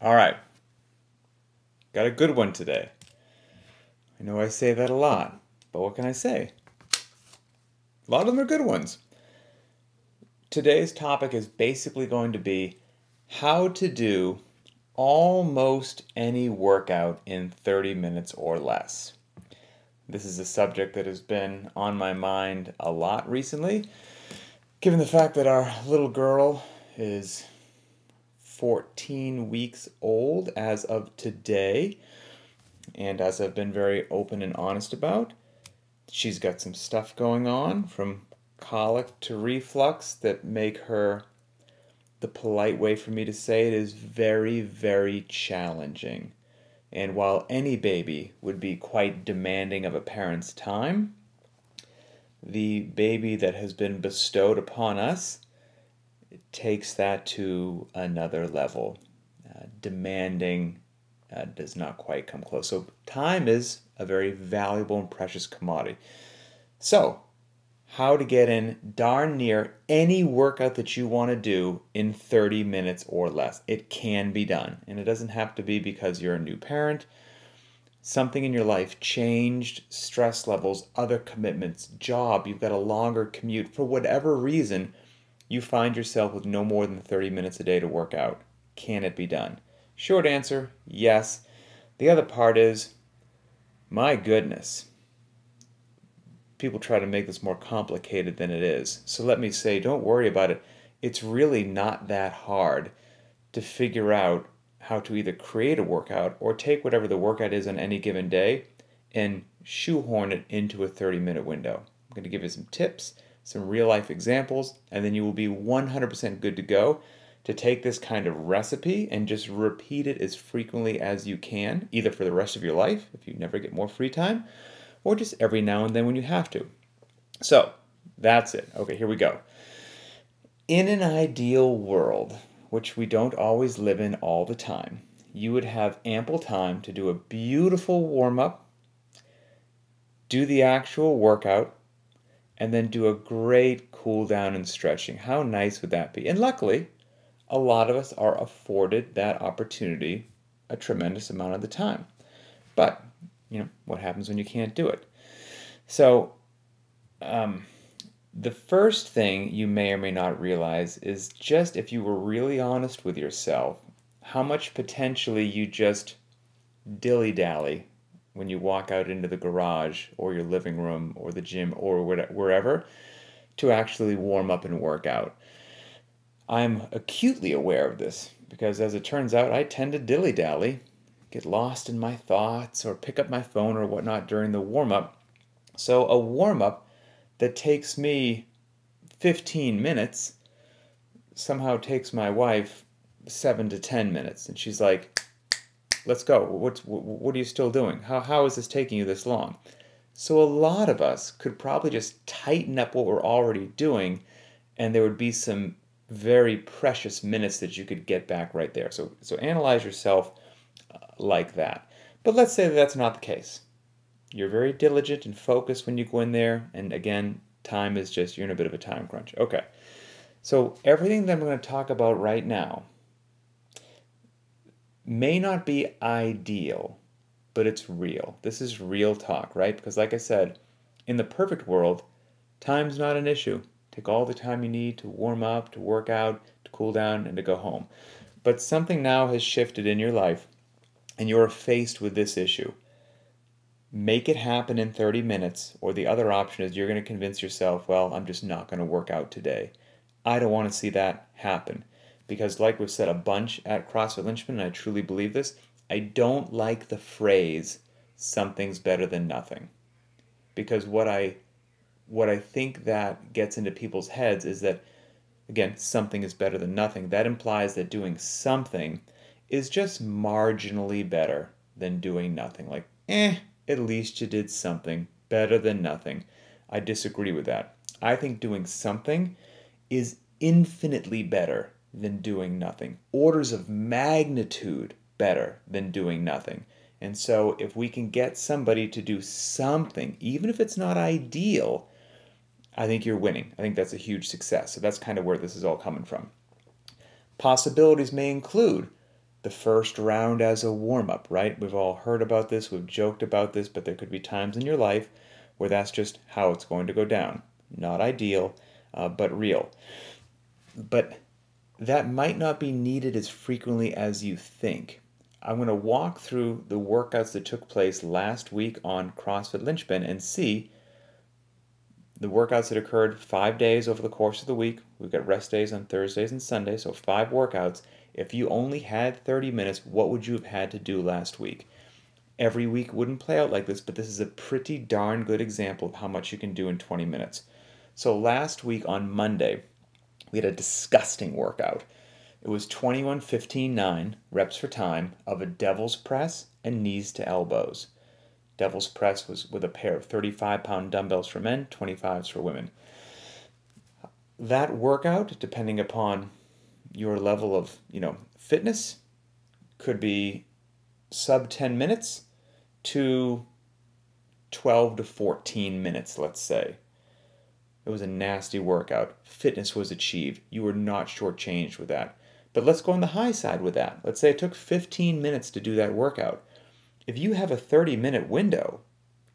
All right. Got a good one today. I know I say that a lot, but what can I say? A lot of them are good ones. Today's topic is basically going to be how to do almost any workout in 30 minutes or less. This is a subject that has been on my mind a lot recently, given the fact that our little girl is 14 weeks old as of today. And as I've been very open and honest about, she's got some stuff going on from colic to reflux that make her, the polite way for me to say it is very, very challenging. And while any baby would be quite demanding of a parent's time, the baby that has been bestowed upon us takes that to another level. Uh, demanding uh, does not quite come close. So, time is a very valuable and precious commodity. So, how to get in darn near any workout that you want to do in 30 minutes or less. It can be done. And it doesn't have to be because you're a new parent. Something in your life changed, stress levels, other commitments, job, you've got a longer commute. For whatever reason, you find yourself with no more than 30 minutes a day to work out. Can it be done? Short answer yes. The other part is my goodness people try to make this more complicated than it is. So let me say, don't worry about it. It's really not that hard to figure out how to either create a workout or take whatever the workout is on any given day and shoehorn it into a 30 minute window. I'm going to give you some tips, some real life examples, and then you will be 100% good to go to take this kind of recipe and just repeat it as frequently as you can, either for the rest of your life if you never get more free time, or just every now and then when you have to. So that's it. Okay, here we go. In an ideal world, which we don't always live in all the time, you would have ample time to do a beautiful warm up, do the actual workout, and then do a great cool down and stretching. How nice would that be? And luckily, a lot of us are afforded that opportunity a tremendous amount of the time. But you know, what happens when you can't do it. So, um, the first thing you may or may not realize is just if you were really honest with yourself, how much potentially you just dilly dally when you walk out into the garage or your living room or the gym or wherever to actually warm up and work out. I'm acutely aware of this because, as it turns out, I tend to dilly dally get lost in my thoughts or pick up my phone or whatnot during the warm up. So, a warm up that takes me 15 minutes somehow takes my wife seven to 10 minutes. And she's like, let's go. What's, what are you still doing? How, how is this taking you this long? So, a lot of us could probably just tighten up what we're already doing, and there would be some very precious minutes that you could get back right there. So, so analyze yourself uh, like that. But let's say that that's not the case. You're very diligent and focused when you go in there, and again, time is just, you're in a bit of a time crunch. Okay. So, everything that I'm going to talk about right now may not be ideal, but it's real. This is real talk, right? Because, like I said, in the perfect world, time's not an issue. Take all the time you need to warm up, to work out, to cool down, and to go home. But something now has shifted in your life and you're faced with this issue, make it happen in 30 minutes, or the other option is you're going to convince yourself, well, I'm just not going to work out today. I don't want to see that happen because, like we've said a bunch at CrossFit Linchpin, and I truly believe this, I don't like the phrase something's better than nothing. Because what I what I think that gets into people's heads is that again, something is better than nothing. That implies that doing something is just marginally better than doing nothing. Like, eh, at least you did something better than nothing. I disagree with that. I think doing something is infinitely better than doing nothing, orders of magnitude better than doing nothing. And so, if we can get somebody to do something, even if it's not ideal, I think you're winning. I think that's a huge success. So, that's kind of where this is all coming from. Possibilities may include the first round as a warm up, right? We've all heard about this, we've joked about this, but there could be times in your life where that's just how it's going to go down. Not ideal, uh, but real. But that might not be needed as frequently as you think. I'm going to walk through the workouts that took place last week on CrossFit Linchpin and see the workouts that occurred five days over the course of the week. We've got rest days on Thursdays and Sundays, so five workouts. If you only had 30 minutes, what would you have had to do last week? Every week wouldn't play out like this, but this is a pretty darn good example of how much you can do in 20 minutes. So last week on Monday, we had a disgusting workout. It was 21 15 9 reps for time of a devil's press and knees to elbows. Devil's press was with a pair of 35 pound dumbbells for men, 25s for women. That workout, depending upon your level of, you know, fitness, could be sub 10 minutes to 12 to 14 minutes, let's say. It was a nasty workout. Fitness was achieved. You were not shortchanged with that. But let's go on the high side with that. Let's say it took 15 minutes to do that workout. If you have a 30 minute window,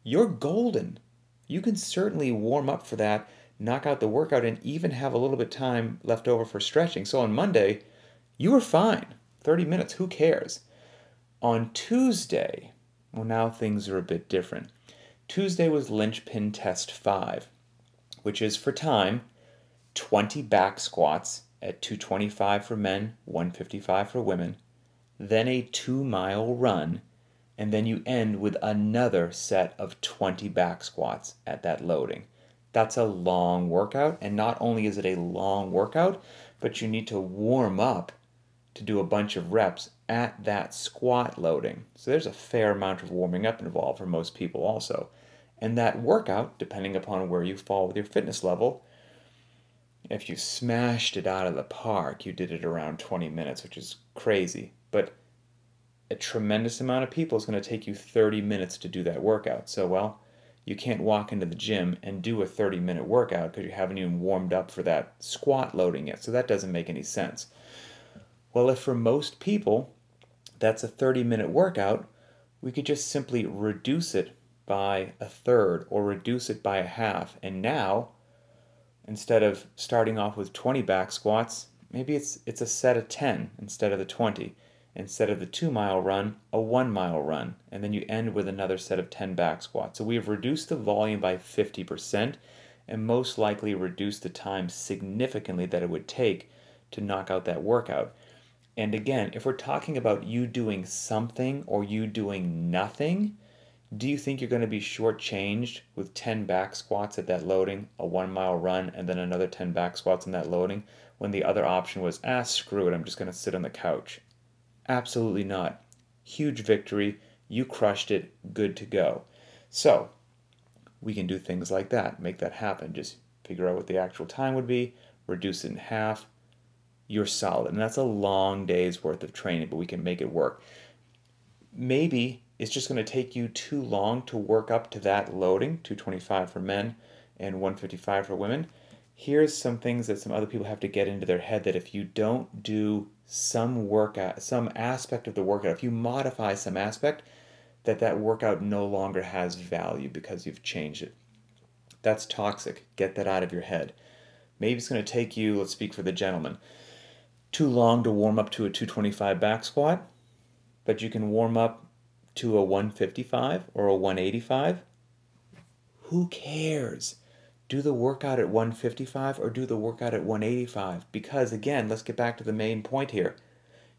you're golden. You can certainly warm up for that, knock out the workout, and even have a little bit time left over for stretching. So on Monday, you were fine. 30 minutes, who cares? On Tuesday, well, now things are a bit different. Tuesday was linchpin test 5, which is for time 20 back squats at 225 for men, 155 for women, then a two mile run and then you end with another set of 20 back squats at that loading. That's a long workout, and not only is it a long workout, but you need to warm up to do a bunch of reps at that squat loading. So there's a fair amount of warming up involved for most people, also. And that workout, depending upon where you fall with your fitness level, if you smashed it out of the park, you did it around 20 minutes, which is crazy. But a tremendous amount of people is going to take you 30 minutes to do that workout. So, well, you can't walk into the gym and do a 30 minute workout because you haven't even warmed up for that squat loading yet. So, that doesn't make any sense. Well, if for most people that's a 30 minute workout, we could just simply reduce it by a third or reduce it by a half. And now, instead of starting off with 20 back squats, maybe it's, it's a set of 10 instead of the 20 instead of the two mile run, a one mile run, and then you end with another set of 10 back squats. So we have reduced the volume by 50% and most likely reduced the time significantly that it would take to knock out that workout. And again, if we're talking about you doing something or you doing nothing, do you think you're going to be shortchanged with 10 back squats at that loading, a one mile run, and then another 10 back squats in that loading, when the other option was, ah, screw it, I'm just going to sit on the couch? Absolutely not. Huge victory. You crushed it. Good to go. So, we can do things like that, make that happen. Just figure out what the actual time would be, reduce it in half. You're solid. And that's a long day's worth of training, but we can make it work. Maybe it's just going to take you too long to work up to that loading 225 for men and 155 for women. Here's some things that some other people have to get into their head that if you don't do some workout, some aspect of the workout, if you modify some aspect, that that workout no longer has value because you've changed it. That's toxic. Get that out of your head. Maybe it's going to take you, let's speak for the gentleman, too long to warm up to a 225 back squat, but you can warm up to a 155 or a 185. Who cares? do the workout at 155 or do the workout at 185 because again let's get back to the main point here.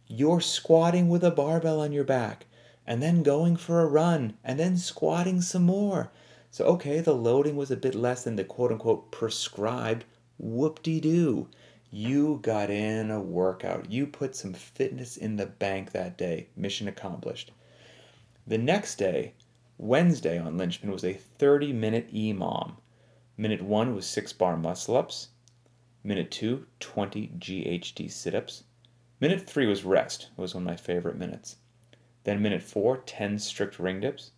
You're squatting with a barbell on your back and then going for a run and then squatting some more. So okay the loading was a bit less than the quote unquote prescribed whoop-de-doo. You got in a workout. You put some fitness in the bank that day. Mission accomplished the next day wednesday on linchpin was a 30 minute emom Minute 1 was 6 bar muscle ups. Minute 2, 20 GHD sit ups. Minute 3 was rest. It was one of my favorite minutes. Then minute 4, 10 strict ring dips.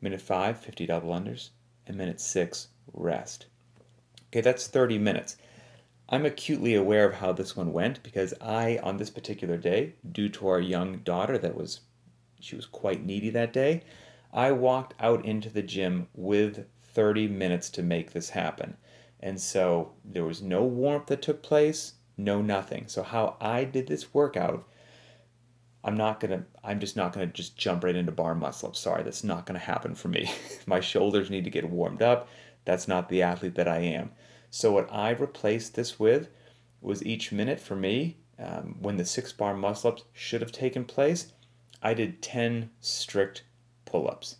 Minute 5, 50 double unders. And minute 6, rest. Okay, that's 30 minutes. I'm acutely aware of how this one went because I, on this particular day, due to our young daughter that was, she was quite needy that day, I walked out into the gym with 30 minutes to make this happen. And so there was no warmth that took place, no nothing. So how I did this workout, I'm not gonna I'm just not gonna just jump right into bar muscle up. Sorry, that's not gonna happen for me. My shoulders need to get warmed up. That's not the athlete that I am. So what I replaced this with was each minute for me, um, when the six bar muscle ups should have taken place, I did 10 strict pull ups.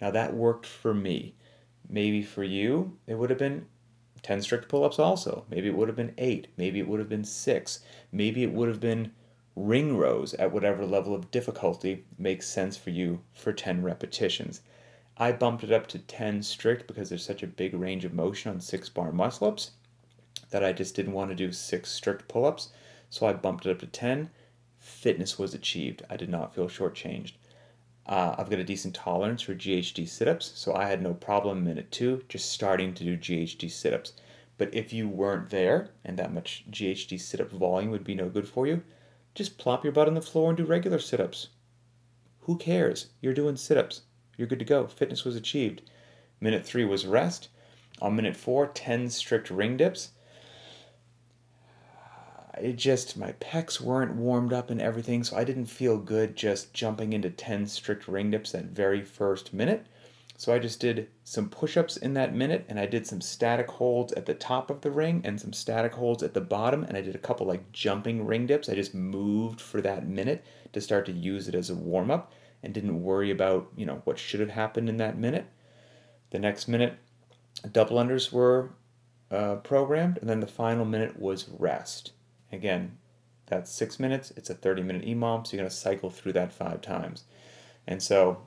Now that worked for me. Maybe for you, it would have been 10 strict pull ups also. Maybe it would have been eight. Maybe it would have been six. Maybe it would have been ring rows at whatever level of difficulty makes sense for you for 10 repetitions. I bumped it up to 10 strict because there's such a big range of motion on six bar muscle ups that I just didn't want to do six strict pull ups. So I bumped it up to 10. Fitness was achieved. I did not feel shortchanged. Uh, I've got a decent tolerance for GHD sit ups, so I had no problem minute two just starting to do GHD sit ups. But if you weren't there and that much GHD sit up volume would be no good for you, just plop your butt on the floor and do regular sit ups. Who cares? You're doing sit ups. You're good to go. Fitness was achieved. Minute three was rest. On minute four, 10 strict ring dips it just my pecs weren't warmed up and everything, so I didn't feel good just jumping into 10 strict ring dips that very first minute. So I just did some push-ups in that minute and I did some static holds at the top of the ring and some static holds at the bottom and I did a couple like jumping ring dips. I just moved for that minute to start to use it as a warm-up and didn't worry about, you know, what should have happened in that minute. The next minute, double unders were uh, programmed and then the final minute was rest. Again, that's six minutes. It's a 30 minute EMOM, so you're going to cycle through that five times. And so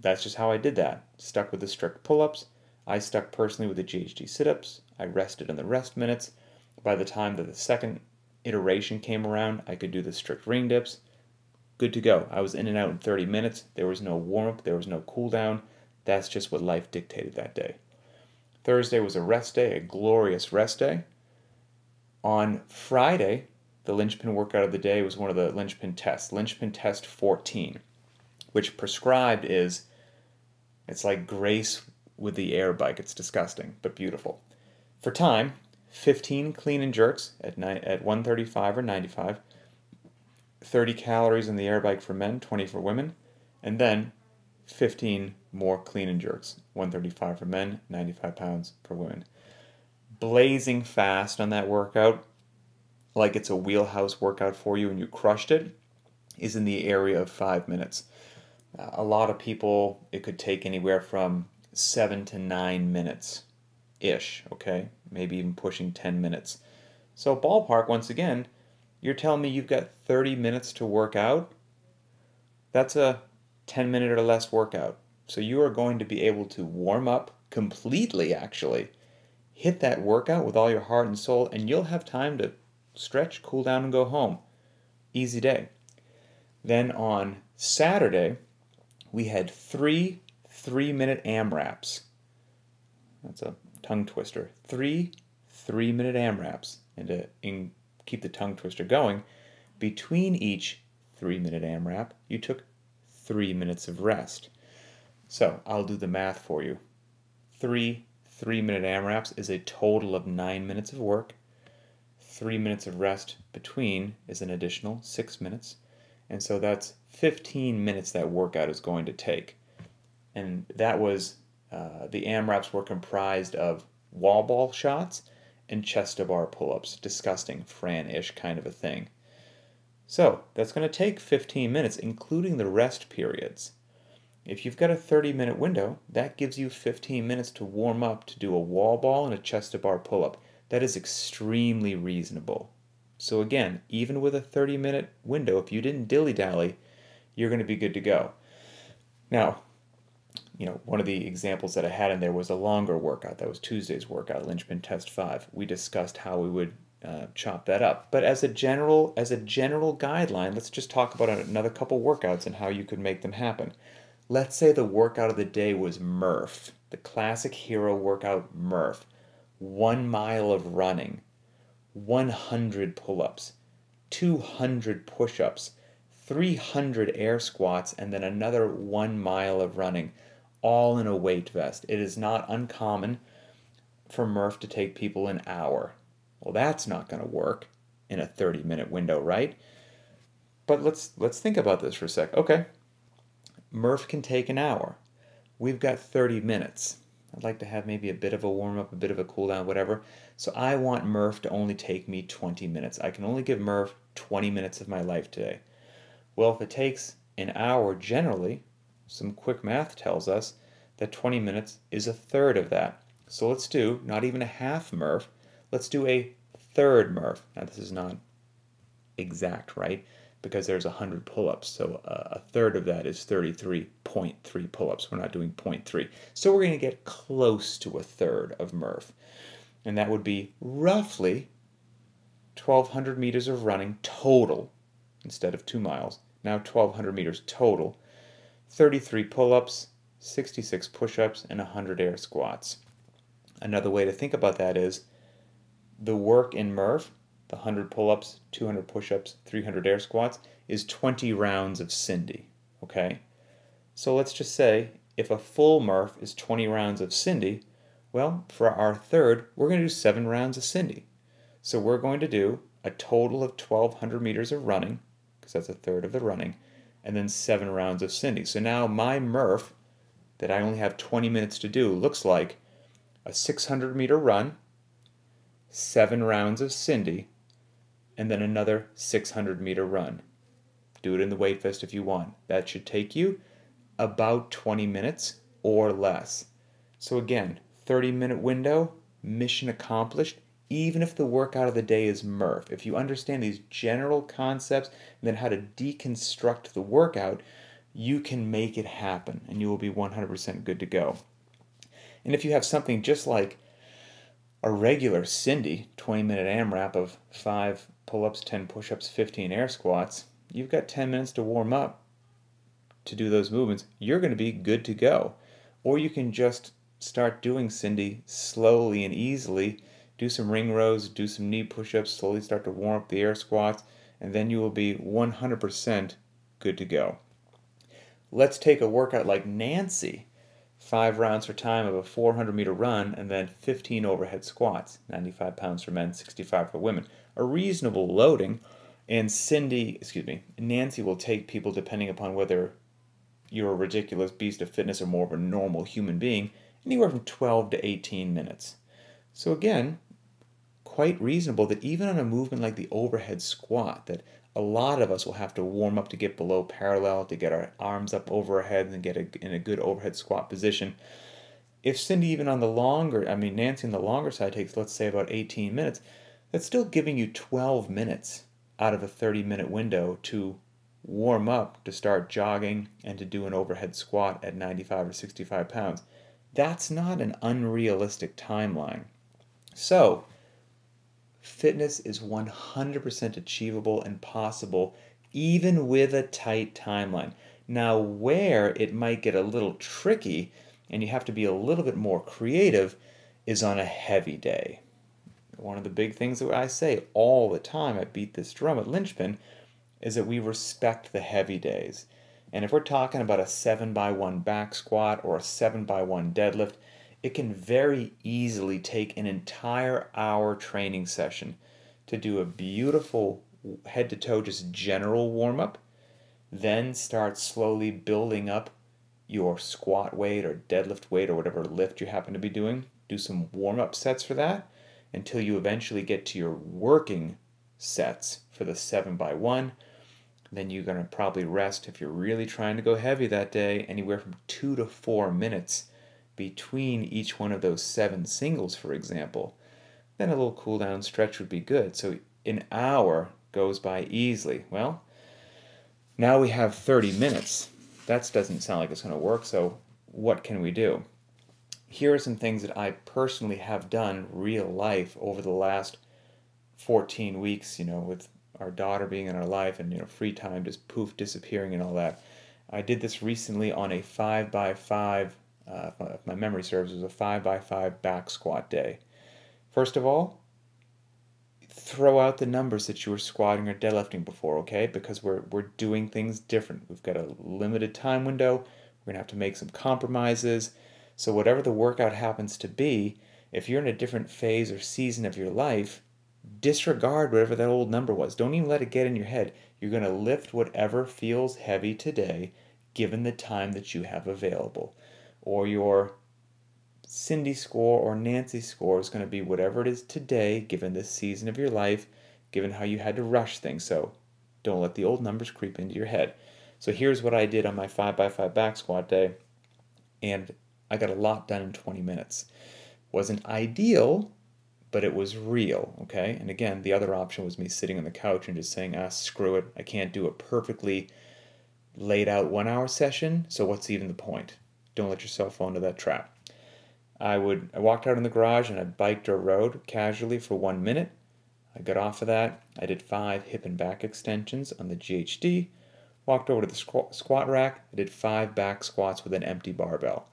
that's just how I did that. Stuck with the strict pull ups. I stuck personally with the GHD sit ups. I rested in the rest minutes. By the time that the second iteration came around, I could do the strict ring dips. Good to go. I was in and out in 30 minutes. There was no warm up, there was no cool down. That's just what life dictated that day. Thursday was a rest day, a glorious rest day. On Friday, the linchpin workout of the day was one of the linchpin tests, linchpin test 14, which prescribed is it's like grace with the air bike. It's disgusting, but beautiful. For time, 15 clean and jerks at, ni- at 135 or 95, 30 calories in the air bike for men, 20 for women, and then 15 more clean and jerks, 135 for men, 95 pounds for women blazing fast on that workout, like it's a wheelhouse workout for you and you crushed it, is in the area of five minutes. Uh, a lot of people, it could take anywhere from seven to nine minutes ish, okay? Maybe even pushing 10 minutes. So, ballpark, once again, you're telling me you've got 30 minutes to work out? That's a 10 minute or less workout. So, you are going to be able to warm up completely, actually, hit that workout with all your heart and soul, and you'll have time to stretch, cool down, and go home. Easy day. Then on Saturday, we had three three minute AMRAPs. That's a tongue twister. Three three minute AMRAPs. And to in, keep the tongue twister going, between each three minute AMRAP, you took three minutes of rest. So I'll do the math for you. Three three minute AMRAPs is a total of nine minutes of work. Three minutes of rest between is an additional six minutes. And so that's 15 minutes that workout is going to take. And that was, uh, the AMRAPs were comprised of wall ball shots and chest to bar pull ups. Disgusting, Fran ish kind of a thing. So that's going to take 15 minutes, including the rest periods. If you've got a 30 minute window, that gives you 15 minutes to warm up to do a wall ball and a chest to bar pull up. That is extremely reasonable. So, again, even with a 30 minute window, if you didn't dilly dally, you're going to be good to go. Now, you know, one of the examples that I had in there was a longer workout. That was Tuesday's workout, Linchpin Test 5. We discussed how we would uh, chop that up. But as a general as a general guideline, let's just talk about another couple workouts and how you could make them happen. Let's say the workout of the day was Murph, the classic hero workout Murph. One mile of running. 100 pull ups, 200 push ups, 300 air squats, and then another one mile of running, all in a weight vest. It is not uncommon for Murph to take people an hour. Well, that's not going to work in a 30 minute window, right? But let's let's think about this for a sec. Okay. Murph can take an hour. We've got 30 minutes. I'd like to have maybe a bit of a warm up, a bit of a cool down, whatever. So I want Murph to only take me 20 minutes. I can only give Murph 20 minutes of my life today. Well, if it takes an hour generally, some quick math tells us that 20 minutes is a third of that. So let's do not even a half Murph, let's do a third Murph. Now, this is not exact, right? Because there's 100 pull ups. So uh, a third of that is 33.3 pull ups. We're not doing 0.3. So we're going to get close to a third of Murph. And that would be roughly 1,200 meters of running total instead of two miles now 1,200 meters total, 33 pull ups, 66 push ups, and 100 air squats. Another way to think about that is the work in Murph, the 100 pull ups, 200 push ups, 300 air squats, is 20 rounds of Cindy. Okay? So let's just say if a full Murph is 20 rounds of Cindy, well, for our third, we're going to do seven rounds of Cindy. So we're going to do a total of 1,200 meters of running, because that's a third of the running, and then seven rounds of Cindy. So now my Murph that I only have 20 minutes to do looks like a 600 meter run, seven rounds of Cindy, and then another 600 meter run. Do it in the weight vest if you want. That should take you about 20 minutes or less. So again, 30 minute window, mission accomplished even if the workout of the day is Murph. If you understand these general concepts and then how to deconstruct the workout, you can make it happen and you will be 100% good to go. And if you have something just like a regular Cindy 20 minute AMRAP of 5 pull ups, 10 push ups, 15 air squats, you've got 10 minutes to warm up to do those movements. You're going to be good to go. Or you can just start doing Cindy slowly and easily do some ring rows, do some knee push ups, slowly start to warm up the air squats, and then you will be 100% good to go. Let's take a workout like Nancy five rounds for time of a 400 meter run and then 15 overhead squats 95 pounds for men 65 for women a reasonable loading and cindy excuse me nancy will take people depending upon whether you're a ridiculous beast of fitness or more of a normal human being anywhere from 12 to 18 minutes so again quite reasonable that even on a movement like the overhead squat, that a lot of us will have to warm up to get below parallel, to get our arms up over our head and get a, in a good overhead squat position. If Cindy, even on the longer, I mean, Nancy on the longer side takes, let's say, about 18 minutes, that's still giving you 12 minutes out of a 30 minute window to warm up, to start jogging, and to do an overhead squat at 95 or 65 pounds. That's not an unrealistic timeline. So, fitness is 100% achievable and possible even with a tight timeline. Now, where it might get a little tricky and you have to be a little bit more creative is on a heavy day. One of the big things that I say all the time, I beat this drum at Linchpin, is that we respect the heavy days. And if we're talking about a 7 by one back squat or a 7 by one deadlift, it can very easily take an entire hour training session to do a beautiful head to toe, just general warm up, then start slowly building up your squat weight or deadlift weight or whatever lift you happen to be doing. Do some warm up sets for that until you eventually get to your working sets for the 7 by one Then you're going to probably rest if you're really trying to go heavy that day, anywhere from two to four minutes between each one of those seven singles, for example, then a little cool down stretch would be good. So an hour goes by easily. Well, now we have 30 minutes. That doesn't sound like it's going to work, so what can we do? Here are some things that I personally have done real life over the last 14 weeks, you know, with our daughter being in our life and, you know, free time just poof disappearing and all that. I did this recently on a 5 by 5 uh, if my memory serves, it was a 5 by 5 back squat day. First of all, throw out the numbers that you were squatting or deadlifting before, okay? Because we're, we're doing things different. We've got a limited time window. We're going to have to make some compromises. So, whatever the workout happens to be, if you're in a different phase or season of your life, disregard whatever that old number was. Don't even let it get in your head. You're going to lift whatever feels heavy today, given the time that you have available. Or your Cindy score or Nancy score is going to be whatever it is today, given this season of your life, given how you had to rush things. So don't let the old numbers creep into your head. So here's what I did on my 5x5 back squat day, and I got a lot done in 20 minutes. Wasn't ideal, but it was real, okay? And again, the other option was me sitting on the couch and just saying, ah, screw it, I can't do a perfectly laid out one hour session, so what's even the point? Don't let yourself fall into that trap. I would I walked out in the garage and I biked or rode casually for one minute. I got off of that. I did five hip and back extensions on the GHD. Walked over to the squat, squat rack. I did five back squats with an empty barbell.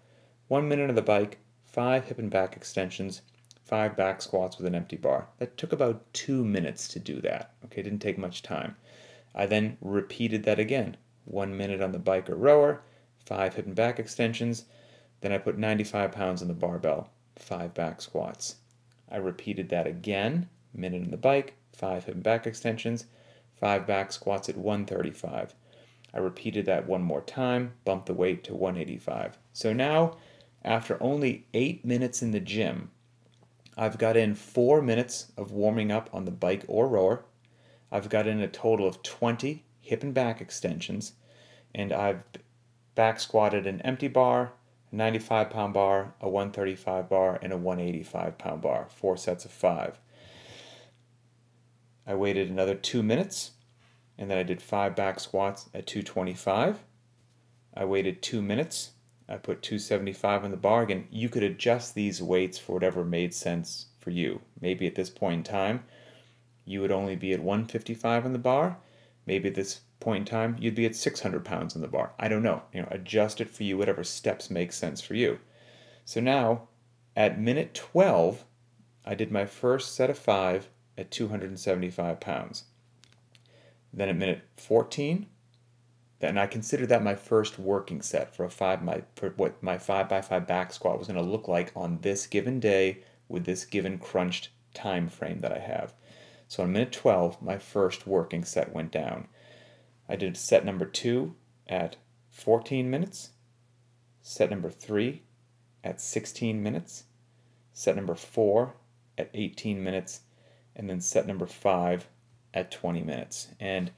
One minute on the bike, five hip and back extensions, five back squats with an empty bar. That took about two minutes to do that. Okay, didn't take much time. I then repeated that again. One minute on the bike or rower, five hip and back extensions, then I put 95 pounds on the barbell, five back squats. I repeated that again, minute on the bike, five hip and back extensions, five back squats at 135. I repeated that one more time, bumped the weight to 185. So now, after only eight minutes in the gym, I've got in four minutes of warming up on the bike or rower. I've got in a total of 20 hip and back extensions, and I've back squatted an empty bar, a 95 pound bar, a 135 bar, and a 185 pound bar, four sets of five. I waited another two minutes, and then I did five back squats at 225. I waited two minutes. I put 275 on the bar. Again, you could adjust these weights for whatever made sense for you. Maybe at this point in time, you would only be at 155 on the bar. Maybe at this point in time, you'd be at 600 pounds on the bar. I don't know. You know, adjust it for you, whatever steps make sense for you. So now, at minute 12, I did my first set of five at 275 pounds. Then at minute 14, then I considered that my first working set for a five my for what my five by five back squat was going to look like on this given day with this given crunched time frame that I have. So on minute 12, my first working set went down. I did set number two at 14 minutes, set number three at 16 minutes, set number four at 18 minutes, and then set number five at 20 minutes. And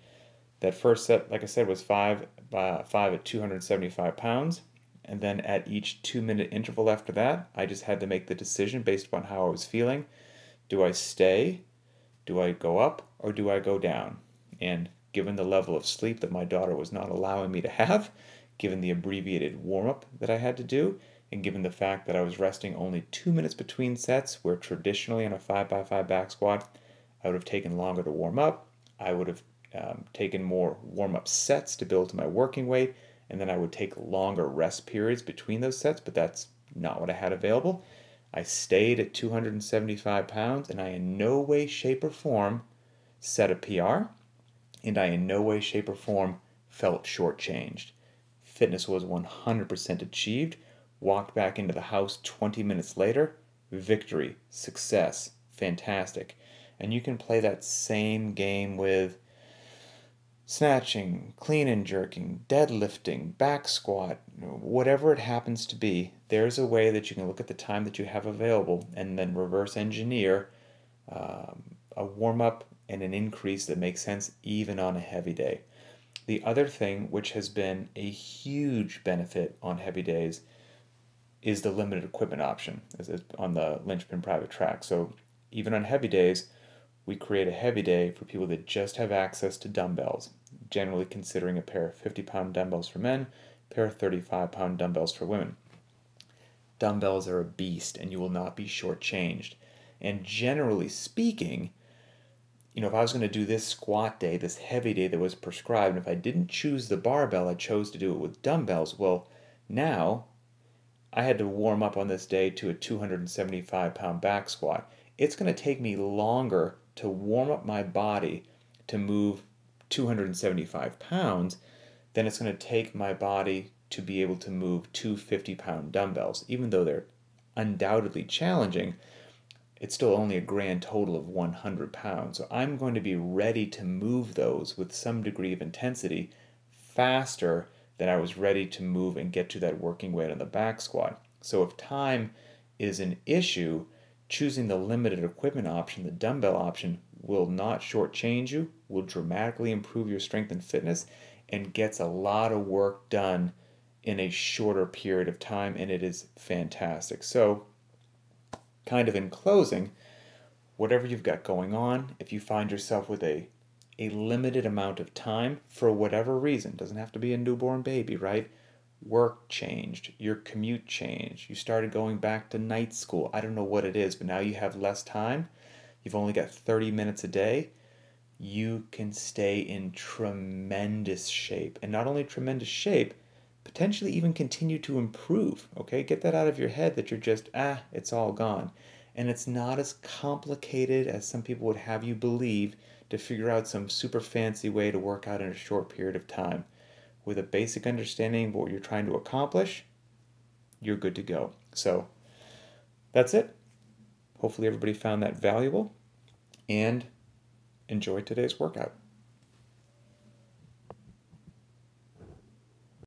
that first set, like I said, was five by five at 275 pounds. And then at each two minute interval after that, I just had to make the decision based upon how I was feeling. Do I stay? Do I go up? Or do I go down? And given the level of sleep that my daughter was not allowing me to have, given the abbreviated warm up that I had to do, and given the fact that I was resting only two minutes between sets, where traditionally on a 5x5 back squat, I would have taken longer to warm up, I would have um, taken more warm up sets to build to my working weight, and then I would take longer rest periods between those sets, but that's not what I had available. I stayed at 275 pounds, and I in no way, shape, or form set a PR and I in no way, shape, or form felt shortchanged. Fitness was 100% achieved. Walked back into the house 20 minutes later. Victory, success, fantastic. And you can play that same game with snatching, clean and jerking, deadlifting, back squat, whatever it happens to be. There's a way that you can look at the time that you have available and then reverse engineer um, a warm up and an increase that makes sense even on a heavy day. The other thing, which has been a huge benefit on heavy days, is the limited equipment option on the Linchpin private track. So even on heavy days, we create a heavy day for people that just have access to dumbbells, generally considering a pair of 50 pound dumbbells for men, a pair of 35 pound dumbbells for women. Dumbbells are a beast and you will not be shortchanged. And generally speaking, you know, if I was going to do this squat day, this heavy day that was prescribed, and if I didn't choose the barbell, I chose to do it with dumbbells, well, now I had to warm up on this day to a 275 pound back squat. It's going to take me longer to warm up my body to move 275 pounds than it's going to take my body to be able to move two 50 pound dumbbells. Even though they're undoubtedly challenging, it's still only a grand total of 100 pounds. So I'm going to be ready to move those with some degree of intensity faster than I was ready to move and get to that working weight on the back squat. So if time is an issue, choosing the limited equipment option, the dumbbell option, will not shortchange you, will dramatically improve your strength and fitness, and gets a lot of work done in a shorter period of time, and it is fantastic. So, kind of in closing, whatever you've got going on, if you find yourself with a a limited amount of time for whatever reason, doesn't have to be a newborn baby, right? Work changed, your commute changed, you started going back to night school. I don't know what it is, but now you have less time. You've only got 30 minutes a day. You can stay in tremendous shape. And not only tremendous shape, potentially even continue to improve. Okay, get that out of your head that you're just, ah, it's all gone. And it's not as complicated as some people would have you believe to figure out some super fancy way to work out in a short period of time. With a basic understanding of what you're trying to accomplish, you're good to go. So that's it. Hopefully, everybody found that valuable and enjoy today's workout.